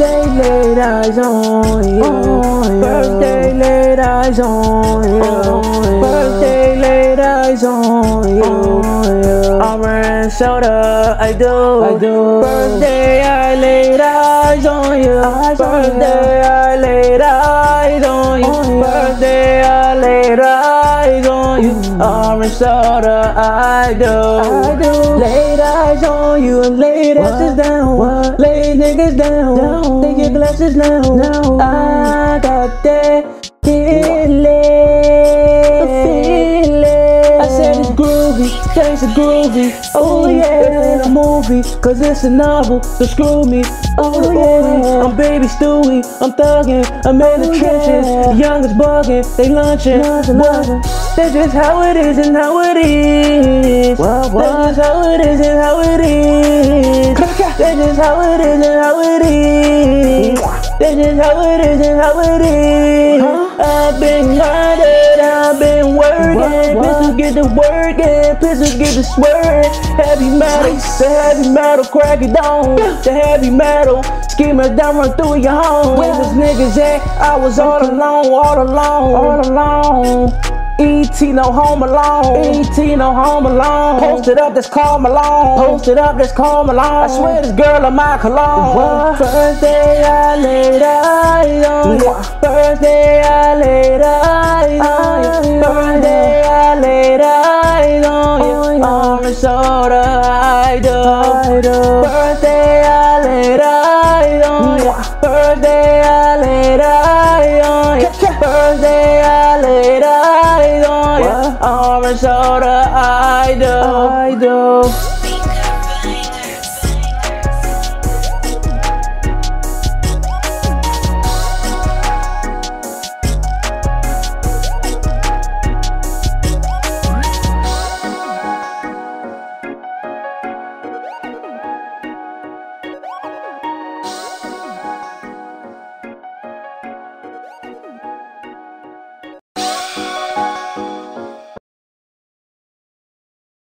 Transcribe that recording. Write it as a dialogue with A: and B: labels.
A: laid eyes on you. Birthday laid eyes on you. Birthday laid eyes on you. Armor and soda, I do.
B: I do.
A: Birthday, I laid eyes on you. Birthday, I laid eyes on you. Birthday, I laid eyes on you. Mm. Armor and soda, I do.
B: I do.
A: Laid eyes on you and laid asses down. Lay niggas down.
B: Down.
A: Take your glasses down.
B: Down.
A: I got that feeling. I said it's groovy, thanks it's groovy. Oh yeah, it ain't a movie, cause it's a novel. So screw me. Oh yeah, I'm baby Stewie, I'm thugging, I'm in the
B: Oh,
A: trenches. The youngest bugging, they lunching. What? That's just how it is and how it is. That's just how it is and how it is. That's just how it is and how it is. That's just how it is and how it is. I've been grinding, I've been working. Pistols get the working, pistols get the swerving. Heavy metal, the heavy metal, crack it down. The heavy metal, schemers down, run through your home. Where was niggas at? I was all alone, all alone, all alone. ET no home alone. ET no home alone. Posted up, that's Karl Malone. Posted up, that's Karl Malone. I swear this girl on my cologne.
B: What?
A: First day I laid eyes on you. First day I laid eyes on you. First day I laid eyes on you. On the soda I do.
B: I do.
A: First day I laid eyes on you. Orange soda I do.
B: I do.